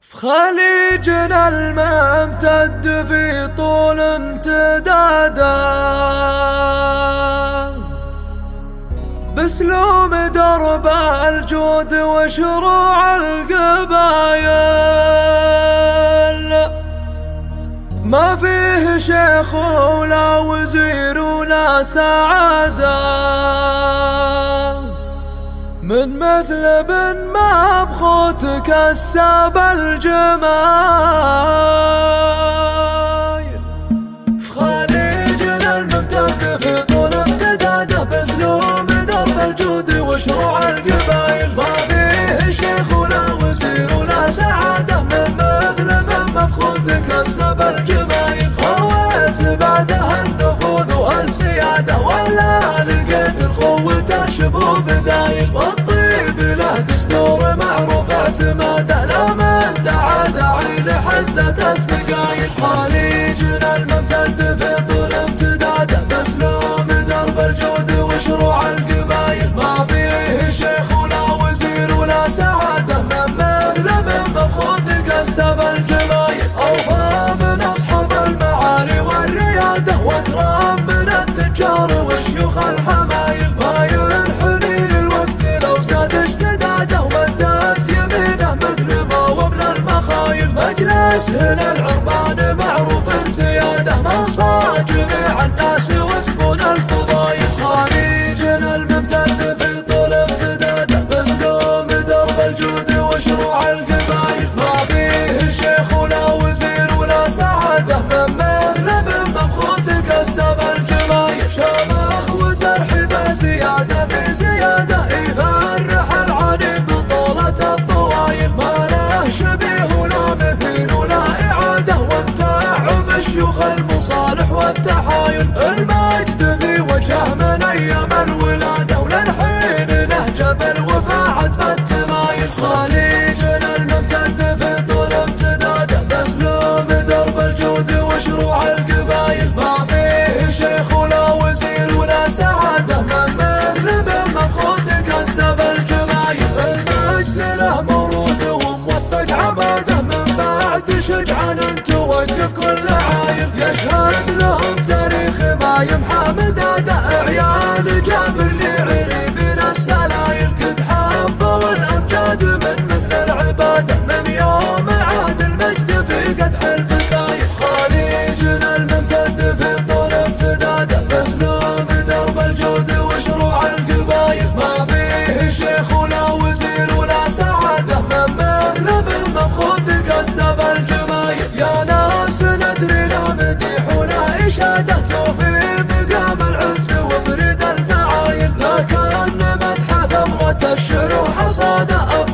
في خليجنا الممتد في طول امتداده بسلوم درب الجود وشروع القبايل. ما فيه شيخ ولا وزير ولا سعادة. من مثل ابن ما بخوتك الساب الجمايل في خليجنا الممتد في طول امتداده بسلوم درب الجود وشروع القبايل ما فيه شيخ ولا وزير ولا سعادة من مثل ابن ما بخوتك الساب الجمايل خويت بعدها النفوذ والسيادة ولا لقيت الخوة شبوب دايل الثقايل خليجنا اسهل العربان معروف امتياده من صار جميع الناس يشهد لهم تاريخ ما يمحى لعري الشروح أفضل.